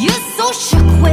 You're so shook with